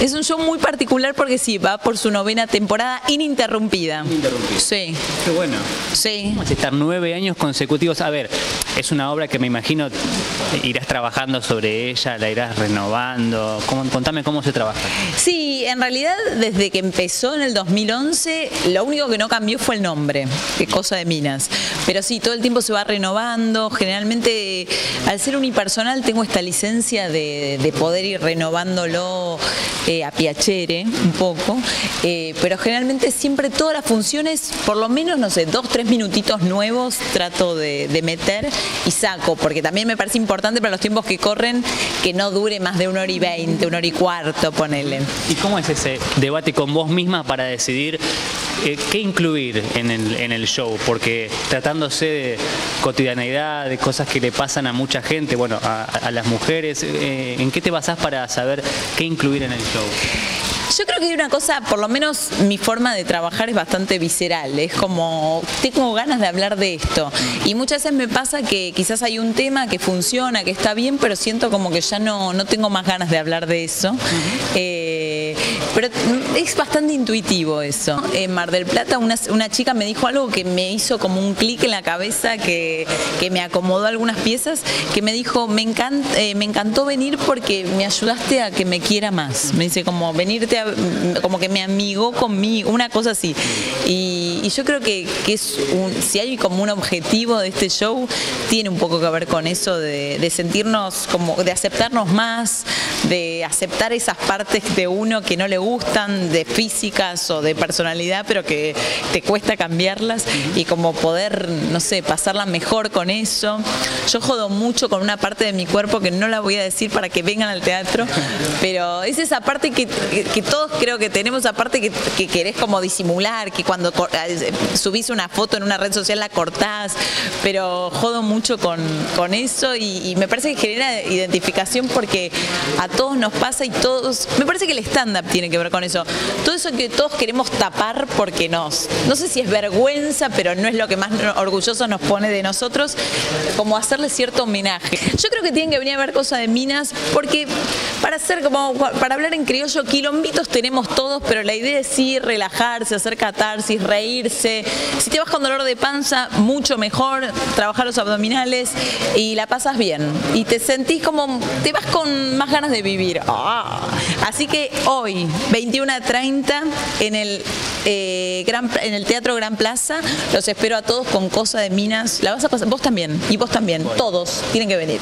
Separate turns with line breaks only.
Es un show muy particular porque sí, va por su novena temporada ininterrumpida.
Ininterrumpida.
Sí,
Qué bueno.
sí.
¿Cómo es estar nueve años consecutivos? A ver, es una obra que me imagino irás trabajando sobre ella, la irás renovando. ¿Cómo- contame cómo se trabaja.
Sí, en realidad desde que empezó en el 2011, lo único que no cambió fue el nombre, que cosa de Minas. Pero sí, todo el tiempo se va renovando. Generalmente, al ser unipersonal, tengo esta licencia de, de poder ir renovándolo eh, a piacere un poco. Eh, pero generalmente siempre todas las funciones, por lo menos, no sé, dos, tres minutitos nuevos trato de, de meter y saco, porque también me parece importante para los tiempos que corren que no dure más de una hora y veinte, una hora y cuarto, ponele.
¿Y cómo es ese debate con vos misma para decidir eh, qué incluir en el, en el show? Porque tratándose de cotidianeidad, de cosas que le pasan a mucha gente, bueno, a, a las mujeres, eh, ¿en qué te basás para saber qué incluir en el show?
Yo creo que hay una cosa, por lo menos mi forma de trabajar es bastante visceral, es como, tengo ganas de hablar de esto. Y muchas veces me pasa que quizás hay un tema que funciona, que está bien, pero siento como que ya no, no tengo más ganas de hablar de eso. Eh, pero es bastante intuitivo eso. En Mar del Plata una, una chica me dijo algo que me hizo como un clic en la cabeza, que, que me acomodó algunas piezas, que me dijo, me, encan- eh, me encantó venir porque me ayudaste a que me quiera más. Me dice como venirte, a- como que me amigó conmigo, una cosa así. Y, y yo creo que, que es un- si hay como un objetivo de este show, tiene un poco que ver con eso de, de sentirnos como, de aceptarnos más, de aceptar esas partes de uno que no le gustan, de físicas o de personalidad, pero que te cuesta cambiarlas y como poder, no sé, pasarla mejor con eso. Yo jodo mucho con una parte de mi cuerpo que no la voy a decir para que vengan al teatro, pero es esa parte que, que- que todos creo que tenemos, esa parte que, que querés como disimular, que cuando subís una foto en una red social la cortás, pero jodo mucho con, con eso y, y me parece que genera identificación porque a todos nos pasa y todos, me parece que el stand-up tiene que ver con eso, todo eso que todos queremos tapar porque nos, no sé si es vergüenza, pero no es lo que más orgulloso nos pone de nosotros, como hacerle cierto homenaje. Yo creo que tienen que venir a ver cosas de Minas porque para hacer como, para hablar en criollo, quilombitos tenemos todos, pero la idea es ir, relajarse, hacer catarsis, reírse. Si te vas con dolor de panza, mucho mejor, trabajar los abdominales y la pasas bien. Y te sentís como, te vas con más ganas de vivir. Ah. Así que hoy, 21 a 30, en el, eh, Gran- en el Teatro Gran Plaza, los espero a todos con Cosa de Minas. La vas a pasar, vos también, y vos también, todos tienen que venir.